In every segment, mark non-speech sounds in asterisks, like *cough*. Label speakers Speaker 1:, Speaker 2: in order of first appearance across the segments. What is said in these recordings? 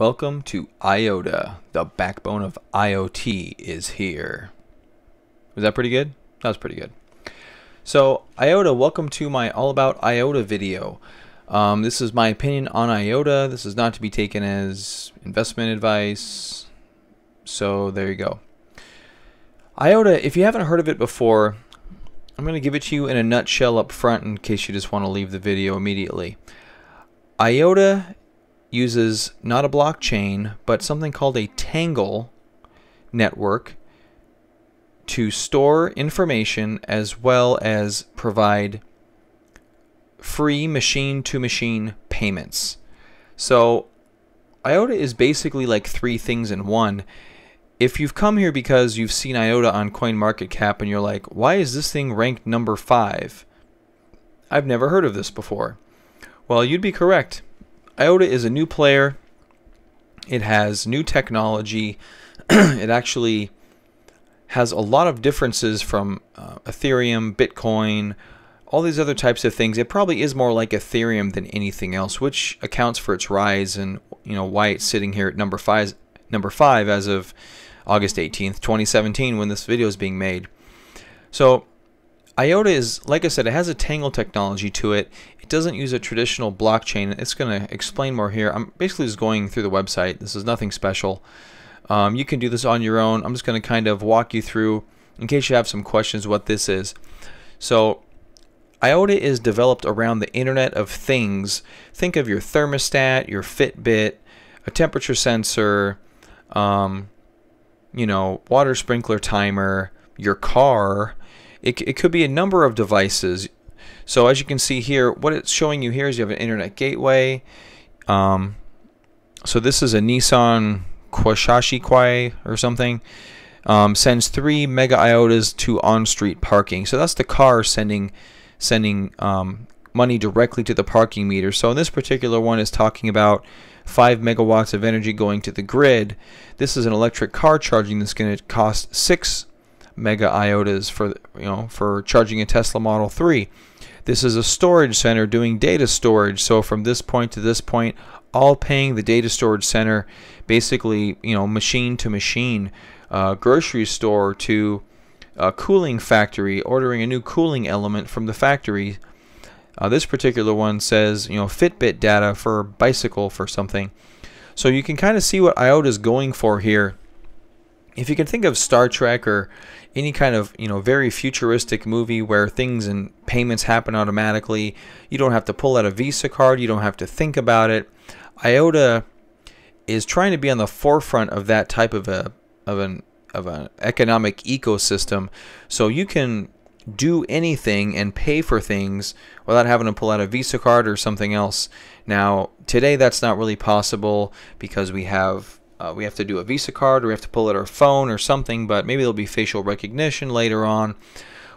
Speaker 1: Welcome to IOTA. The backbone of IoT is here. Was that pretty good? That was pretty good. So, IOTA, welcome to my All About IOTA video. Um, this is my opinion on IOTA. This is not to be taken as investment advice. So, there you go. IOTA, if you haven't heard of it before, I'm going to give it to you in a nutshell up front in case you just want to leave the video immediately. IOTA uses not a blockchain, but something called a Tangle network to store information as well as provide free machine to machine payments. So IOTA is basically like three things in one. If you've come here because you've seen IOTA on CoinMarketCap and you're like, why is this thing ranked number five? I've never heard of this before. Well, you'd be correct. IOTA is a new player. It has new technology. *clears throat* it actually has a lot of differences from uh, Ethereum, Bitcoin, all these other types of things. It probably is more like Ethereum than anything else, which accounts for its rise and you know why it's sitting here at number five, number five as of August 18th, 2017, when this video is being made. So IOTA is, like I said, it has a Tangle technology to it. It doesn't use a traditional blockchain. It's going to explain more here. I'm basically just going through the website. This is nothing special. Um, you can do this on your own. I'm just going to kind of walk you through, in case you have some questions, what this is. So IOTA is developed around the Internet of Things. Think of your thermostat, your Fitbit, a temperature sensor, um, you know, water sprinkler timer, your car, it, it could be a number of devices. So as you can see here, what it's showing you here is you have an internet gateway. Um, so this is a Nissan Qashqai or something. Um, sends three mega IOTAs to on-street parking. So that's the car sending sending um, money directly to the parking meter. So in this particular one is talking about 5 megawatts of energy going to the grid. This is an electric car charging that's going to cost 6 mega IOTAs for you know for charging a Tesla Model 3. This is a storage center doing data storage. So from this point to this point, all paying the data storage center, basically you know machine to machine, uh, grocery store to cooling factory, ordering a new cooling element from the factory. Uh, this particular one says you know Fitbit data for bicycle for something. So you can kind of see what IOTA is going for here if you can think of Star Trek or any kind of you know very futuristic movie where things and payments happen automatically, you don't have to pull out a Visa card, you don't have to think about it. IOTA is trying to be on the forefront of that type of a of an of an economic ecosystem, so you can do anything and pay for things without having to pull out a Visa card or something else. Now, today that's not really possible because we have uh, we have to do a Visa card or we have to pull out our phone or something, but maybe there'll be facial recognition later on,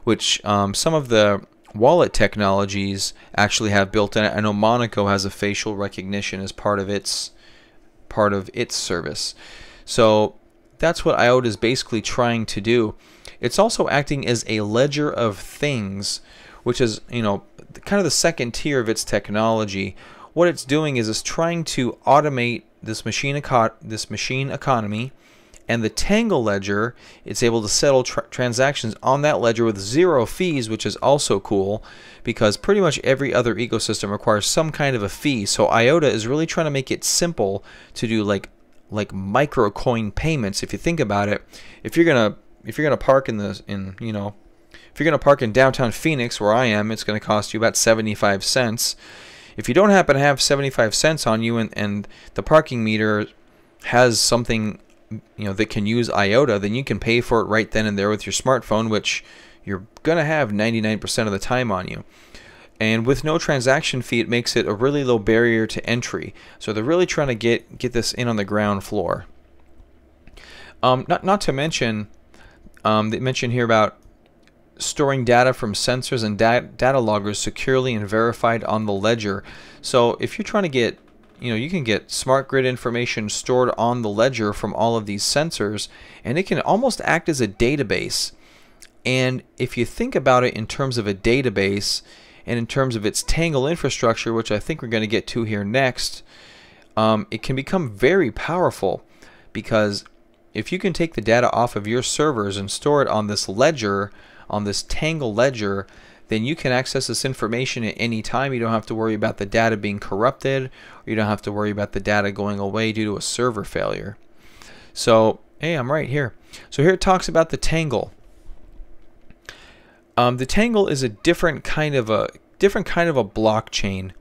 Speaker 1: which um, some of the wallet technologies actually have built in. I know Monaco has a facial recognition as part of its part of its service. So that's what IOTA is basically trying to do. It's also acting as a ledger of things, which is, you know, kind of the second tier of its technology. What it's doing is it's trying to automate this machine this machine economy and the Tangle ledger, it's able to settle tra transactions on that ledger with zero fees, which is also cool because pretty much every other ecosystem requires some kind of a fee. So IOTA is really trying to make it simple to do like like micro coin payments. If you think about it, if you're gonna if you're gonna park in the in you know if you're gonna park in downtown Phoenix where I am, it's gonna cost you about 75 cents. If you don't happen to have 75 cents on you and, and the parking meter has something you know that can use IOTA, then you can pay for it right then and there with your smartphone, which you're going to have 99% of the time on you. And with no transaction fee, it makes it a really low barrier to entry. So they're really trying to get get this in on the ground floor. Um, not not to mention, um, they mention here about storing data from sensors and da data loggers securely and verified on the ledger. So if you're trying to get, you know, you can get smart grid information stored on the ledger from all of these sensors, and it can almost act as a database. And if you think about it in terms of a database and in terms of its Tangle infrastructure, which I think we're going to get to here next, um, it can become very powerful because if you can take the data off of your servers and store it on this ledger, on this Tangle ledger, then you can access this information at any time. You don't have to worry about the data being corrupted, or you don't have to worry about the data going away due to a server failure. So, hey, I'm right here. So here it talks about the Tangle. Um, the Tangle is a different kind of a different kind of a blockchain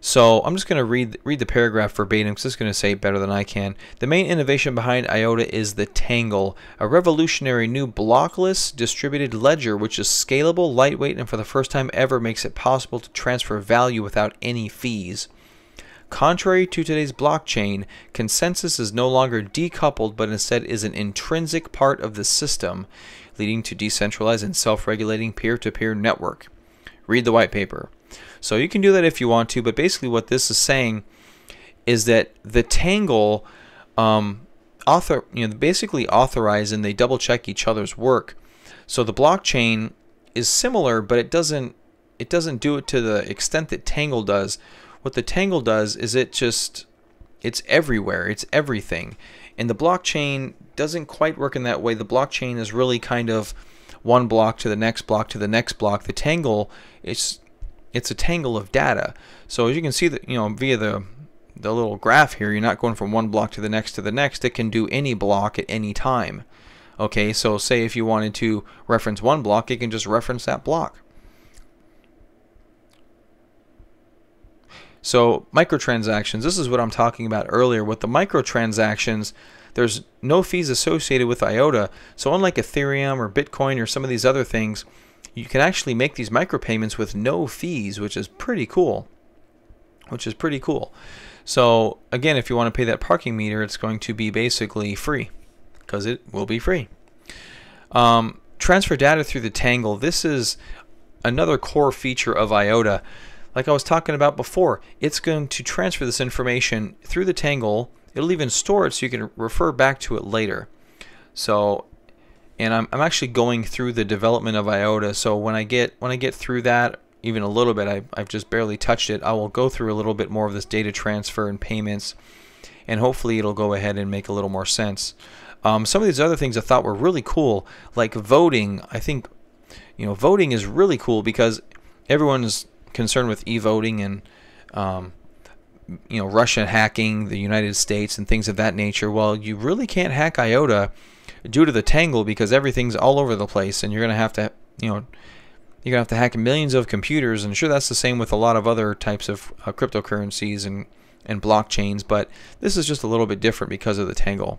Speaker 1: so I'm just going to read read the paragraph verbatim because it's going to say it better than I can. The main innovation behind IOTA is the Tangle, a revolutionary new blockless distributed ledger which is scalable, lightweight, and for the first time ever makes it possible to transfer value without any fees. Contrary to today's blockchain, consensus is no longer decoupled but instead is an intrinsic part of the system, leading to decentralized and self-regulating peer-to-peer network. Read the white paper. So you can do that if you want to, but basically what this is saying is that the Tangle um, author, you know, basically authorize and they double check each other's work. So the blockchain is similar, but it doesn't it doesn't do it to the extent that Tangle does. What the Tangle does is it just it's everywhere. It's everything. And the blockchain doesn't quite work in that way. The blockchain is really kind of one block to the next block to the next block. The Tangle is it's a tangle of data. So as you can see that you know via the the little graph here, you're not going from one block to the next to the next. It can do any block at any time. Okay, so say if you wanted to reference one block, it can just reference that block. So microtransactions, this is what I'm talking about earlier. With the microtransactions, there's no fees associated with IOTA. So unlike Ethereum or Bitcoin or some of these other things, you can actually make these micropayments with no fees, which is pretty cool. Which is pretty cool. So again, if you want to pay that parking meter, it's going to be basically free because it will be free. Um, transfer data through the Tangle. This is another core feature of IOTA. Like I was talking about before, it's going to transfer this information through the Tangle. It'll even store it so you can refer back to it later. So and I'm, I'm actually going through the development of IOTA. So when I get when I get through that, even a little bit, I, I've just barely touched it. I will go through a little bit more of this data transfer and payments, and hopefully it'll go ahead and make a little more sense. Um, some of these other things I thought were really cool, like voting. I think you know voting is really cool because everyone's concerned with e-voting and um, you know Russia hacking the United States and things of that nature. Well, you really can't hack IOTA due to the tangle because everything's all over the place and you're going to have to, you know, you're going to have to hack millions of computers and sure that's the same with a lot of other types of uh, cryptocurrencies and and blockchains, but this is just a little bit different because of the tangle.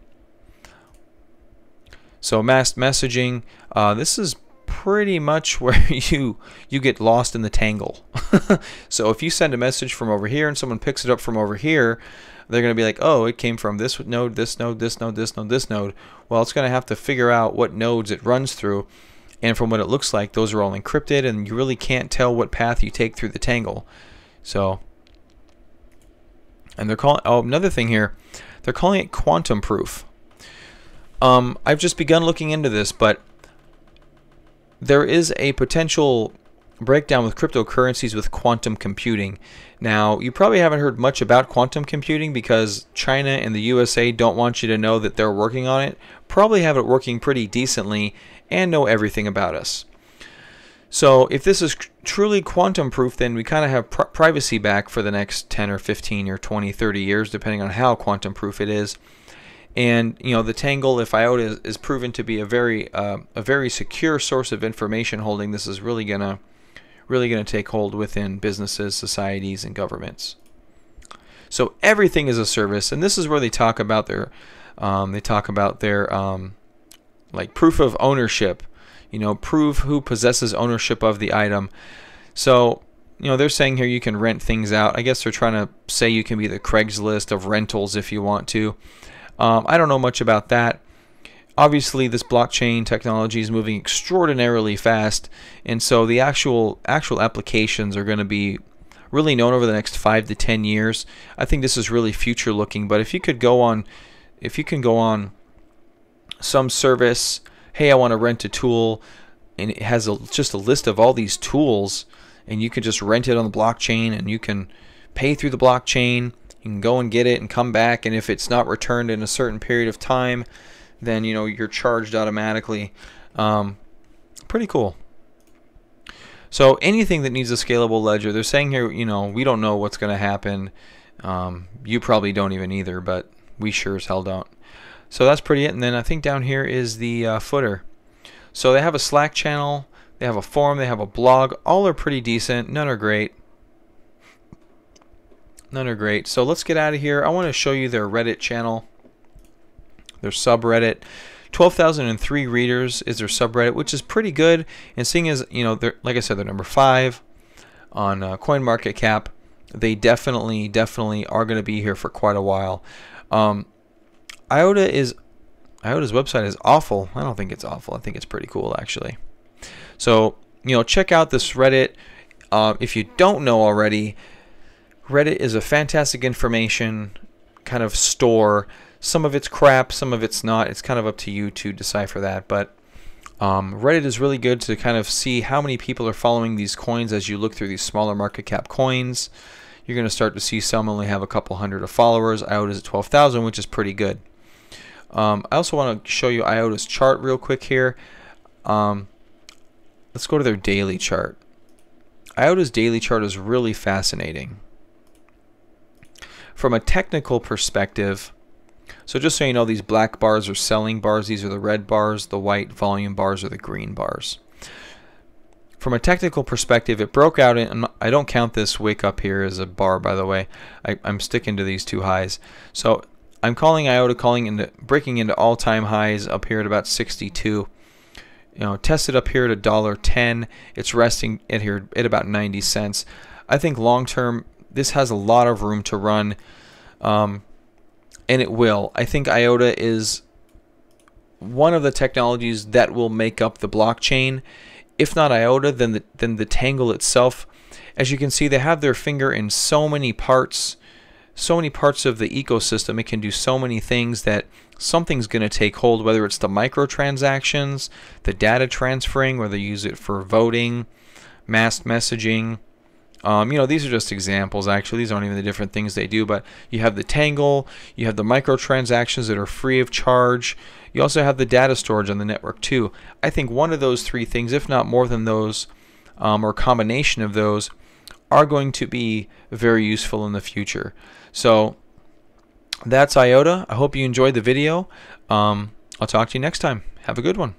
Speaker 1: So mass messaging, uh, this is pretty much *laughs* where you you get lost in the tangle. *laughs* so if you send a message from over here and someone picks it up from over here, they're going to be like, oh, it came from this node, this node, this node, this node, this node. Well, it's going to have to figure out what nodes it runs through. And from what it looks like, those are all encrypted, and you really can't tell what path you take through the tangle. So, and they're calling, oh, another thing here, they're calling it quantum proof. Um, I've just begun looking into this, but there is a potential breakdown with cryptocurrencies with quantum computing. Now, you probably haven't heard much about quantum computing because China and the USA don't want you to know that they're working on it, probably have it working pretty decently, and know everything about us. So, if this is truly quantum proof, then we kind of have pr privacy back for the next 10 or 15 or 20, 30 years, depending on how quantum proof it is. And you know the Tangle, if IOTA is, is proven to be a very uh, a very secure source of information holding, this is really gonna really going to take hold within businesses, societies, and governments. So everything is a service, and this is where they talk about their, um, they talk about their, um, like proof of ownership. You know, prove who possesses ownership of the item. So, you know, they're saying here you can rent things out. I guess they're trying to say you can be the Craigslist of rentals if you want to. Um, I don't know much about that. Obviously this blockchain technology is moving extraordinarily fast and so the actual actual applications are going to be really known over the next five to ten years. I think this is really future looking but if you could go on if you can go on some service hey I want to rent a tool and it has a, just a list of all these tools and you can just rent it on the blockchain and you can pay through the blockchain You can go and get it and come back, and if it's not returned in a certain period of time, then you know you're charged automatically. Um, pretty cool. So anything that needs a scalable ledger, they're saying here, you know, we don't know what's going to happen. Um, you probably don't even either, but we sure as hell don't. So that's pretty it. And then I think down here is the uh, footer. So they have a Slack channel, they have a forum, they have a blog. All are pretty decent. None are great. None are great. So let's get out of here. I want to show you their Reddit channel, their subreddit. 12,003 readers is their subreddit, which is pretty good. And seeing as, you know, they're, like I said, they're number five on uh, CoinMarketCap, they definitely, definitely are going to be here for quite a while. Um, IOTA is, IOTA's website is awful. I don't think it's awful. I think it's pretty cool, actually. So, you know, check out this Reddit. Uh, if you don't know already, Reddit is a fantastic information kind of store some of it's crap, some of it's not. It's kind of up to you to decipher that. But um, Reddit is really good to kind of see how many people are following these coins as you look through these smaller market cap coins. You're going to start to see some only have a couple hundred of followers. IOTA is at 12,000, which is pretty good. Um, I also want to show you IOTA's chart real quick here. Um, let's go to their daily chart. IOTA's daily chart is really fascinating. From a technical perspective, so just so you know, these black bars are selling bars. These are the red bars. The white volume bars are the green bars. From a technical perspective, it broke out and I don't count this wick up here as a bar, by the way. I, am sticking to these two highs. So I'm calling IOTA calling into breaking into all-time highs up here at about 62. You know, tested up here at a dollar ten. It's resting at here at about 90 cents. I think long term, this has a lot of room to run. Um, and it will. I think IOTA is one of the technologies that will make up the blockchain. If not IOTA, then the, then the Tangle itself. As you can see, they have their finger in so many parts, so many parts of the ecosystem. It can do so many things that something's going to take hold, whether it's the microtransactions, the data transferring, whether you use it for voting, mass messaging, um, you know, these are just examples, actually. These aren't even the different things they do, but you have the Tangle, you have the microtransactions that are free of charge. You also have the data storage on the network, too. I think one of those three things, if not more than those, um, or a combination of those, are going to be very useful in the future. So that's IOTA. I hope you enjoyed the video. Um, I'll talk to you next time. Have a good one.